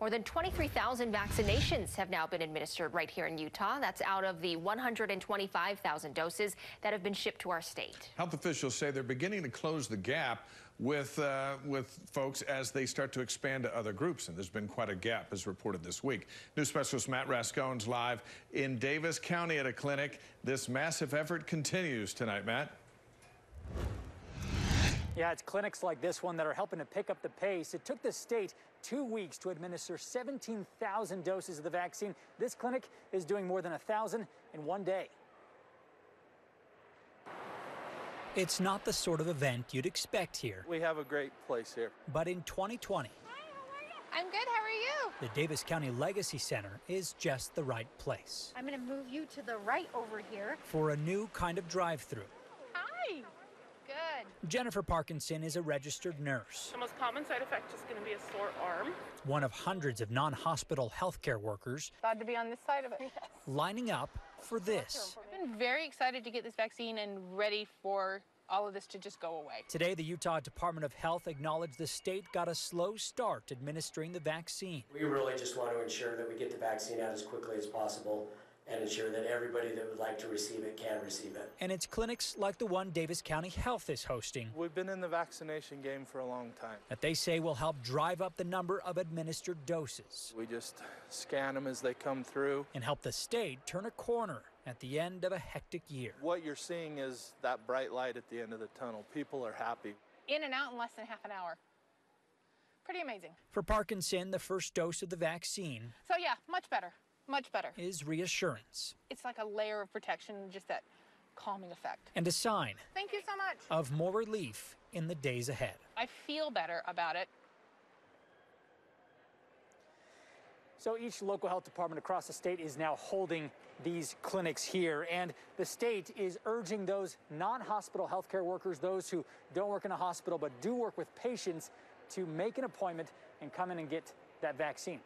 More than 23,000 vaccinations have now been administered right here in Utah. That's out of the 125,000 doses that have been shipped to our state. Health officials say they're beginning to close the gap with uh, with folks as they start to expand to other groups, and there's been quite a gap, as reported this week. News specialist Matt Rascon's live in Davis County at a clinic. This massive effort continues tonight, Matt. Yeah, it's clinics like this one that are helping to pick up the pace. It took the state two weeks to administer 17,000 doses of the vaccine. This clinic is doing more than 1,000 in one day. It's not the sort of event you'd expect here. We have a great place here. But in 2020, I'm good. How are you? the Davis County Legacy Center is just the right place I'm going to move you to the right over here. for a new kind of drive through. Hi. Good. Jennifer Parkinson is a registered nurse, The most common side effect is going to be a sore arm. one of hundreds of non hospital healthcare workers Glad to be on this side of it. lining up for this. I've been very excited to get this vaccine and ready for all of this to just go away. Today, the Utah Department of Health acknowledged the state got a slow start administering the vaccine. We really just want to ensure that we get the vaccine out as quickly as possible and ensure that everybody that would like to receive it can receive it. And it's clinics like the one Davis County Health is hosting We've been in the vaccination game for a long time. that they say will help drive up the number of administered doses We just scan them as they come through. and help the state turn a corner at the end of a hectic year. What you're seeing is that bright light at the end of the tunnel. People are happy. In and out in less than half an hour. Pretty amazing. For Parkinson, the first dose of the vaccine So, yeah, much better. Much better. is reassurance It's like a layer of protection, just that calming effect. and a sign Thank you so much. of more relief in the days ahead. I feel better about it. So each local health department across the state is now holding these clinics here, and the state is urging those non hospital healthcare workers, those who don't work in a hospital but do work with patients, to make an appointment and come in and get that vaccine.